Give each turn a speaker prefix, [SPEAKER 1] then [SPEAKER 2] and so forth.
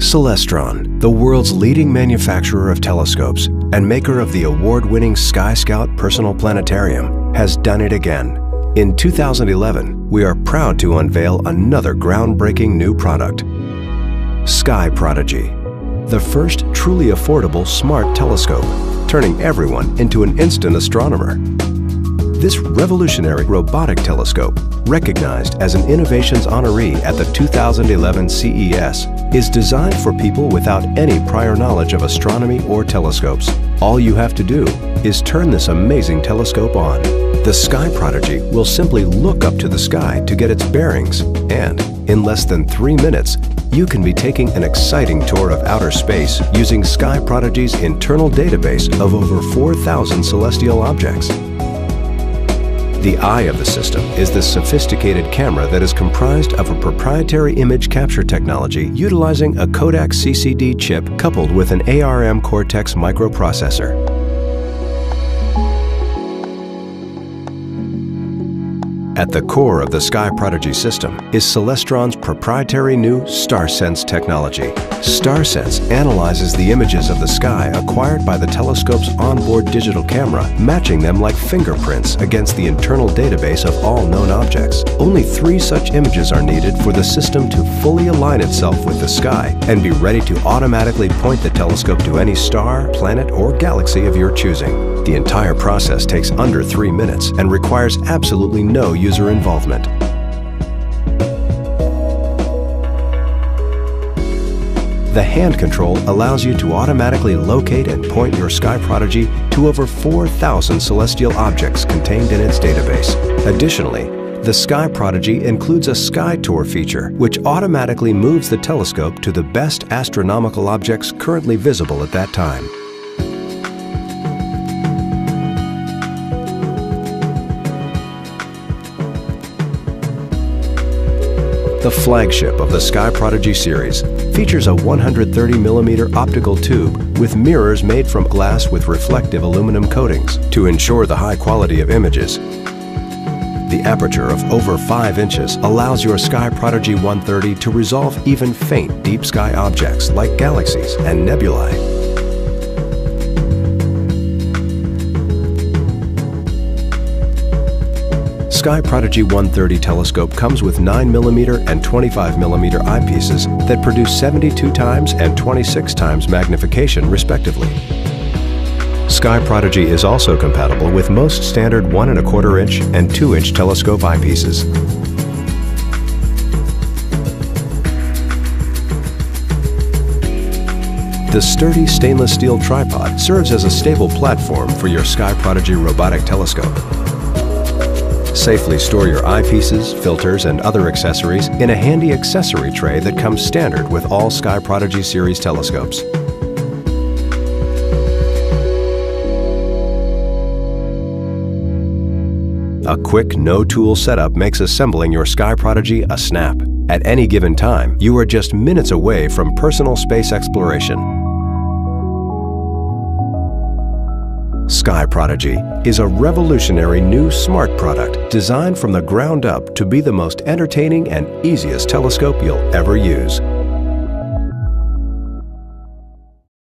[SPEAKER 1] Celestron, the world's leading manufacturer of telescopes and maker of the award-winning Sky Scout Personal Planetarium, has done it again. In 2011, we are proud to unveil another groundbreaking new product, Sky Prodigy, the first truly affordable smart telescope, turning everyone into an instant astronomer. This revolutionary robotic telescope, recognized as an Innovations honoree at the 2011 CES, is designed for people without any prior knowledge of astronomy or telescopes. All you have to do is turn this amazing telescope on. The Sky Prodigy will simply look up to the sky to get its bearings, and in less than three minutes, you can be taking an exciting tour of outer space using Sky Prodigy's internal database of over 4,000 celestial objects. The eye of the system is the sophisticated camera that is comprised of a proprietary image capture technology utilizing a Kodak CCD chip coupled with an ARM Cortex microprocessor. At the core of the Sky Prodigy system is Celestron's proprietary new StarSense technology. StarSense analyzes the images of the sky acquired by the telescope's onboard digital camera, matching them like fingerprints against the internal database of all known objects. Only three such images are needed for the system to fully align itself with the sky and be ready to automatically point the telescope to any star, planet, or galaxy of your choosing. The entire process takes under three minutes and requires absolutely no user involvement. The hand control allows you to automatically locate and point your Sky Prodigy to over 4,000 celestial objects contained in its database. Additionally, the Sky Prodigy includes a Sky Tour feature, which automatically moves the telescope to the best astronomical objects currently visible at that time. The flagship of the Sky Prodigy series features a 130mm optical tube with mirrors made from glass with reflective aluminum coatings to ensure the high quality of images. The aperture of over 5 inches allows your Sky Prodigy 130 to resolve even faint deep sky objects like galaxies and nebulae. Sky Prodigy 130 telescope comes with 9mm and 25mm eyepieces that produce 72 times and 26 times magnification respectively. Sky Prodigy is also compatible with most standard 1 and a quarter inch and 2 inch telescope eyepieces. The sturdy stainless steel tripod serves as a stable platform for your Sky Prodigy robotic telescope. Safely store your eyepieces, filters, and other accessories in a handy accessory tray that comes standard with all Sky Prodigy series telescopes. A quick, no-tool setup makes assembling your Sky Prodigy a snap. At any given time, you are just minutes away from personal space exploration. Sky Prodigy is a revolutionary new smart product designed from the ground up to be the most entertaining and easiest telescope you'll ever use.